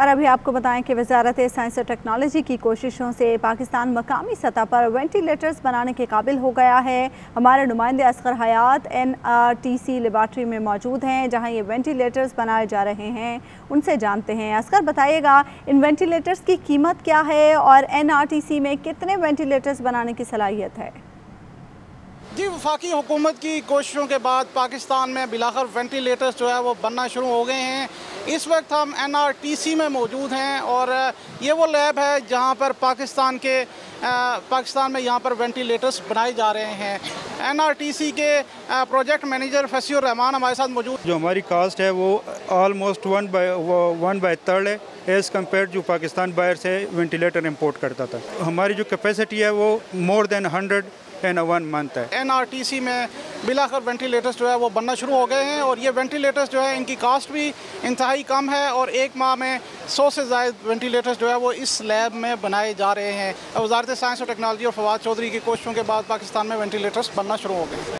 और अभी आपको बताएँ कि वजारत साइंस और टेक्नोलॉजी की कोशिशों से पाकिस्तान मकामी सतह पर वेंटिलेटर्स बनाने के काबिल हो गया है। हमारे नुमाइंदे Asghar Hayat N R T C laboratory में मौजूद हैं, जहाँ ये वेंटिलेटर्स बनाए जा रहे हैं। उनसे जानते हैं। असगर, बताइएगा, इन वेंटिलेटर्स की कीमत क्या है और एन आर टी सी में कितने वेंटिलेटर्स बनाने की सलाहियत है? जी, वफाकी हुकूमत की कोशिशों के बाद पाकिस्तान में बिलाखर वेंटिलेटर्स जो है वो बनना शुरू हो गए हैं। इस वक्त हम एन आर टी सी में मौजूद हैं और ये वो लैब है जहाँ पर पाकिस्तान के पाकिस्तान में यहाँ पर वेंटिलेटर्स बनाए जा रहे हैं। एन आर टी सी के प्रोजेक्ट मैनेजर फसीर रहमान हमारे साथ मौजूद जो हमारी कास्ट है वो almost one by one by third है। एज़ कंपेयर जो पाकिस्तान बाहर से वेंटिलेटर इम्पोर्ट करता था। हमारी जो कैपेसिटी है वो more than hundred in one month है। एन सी में बिलाकर वेंटिलेटर्स जो है वो बनना शुरू हो गए हैं और ये वेंटिलेटर्स जो है, इनकी कास्ट भी इंतहाई कम है और एक माह में सौ से ज़ायद वेंटिलेटर्स जो है वो इस लैब में बनाए जा रहे हैं। वजारत साइंस और टेक्नोलॉजी और फवाद चौधरी की कोशिशों के बाद पाकिस्तान में वेंटिलेटर्स बनना शुरू हो गए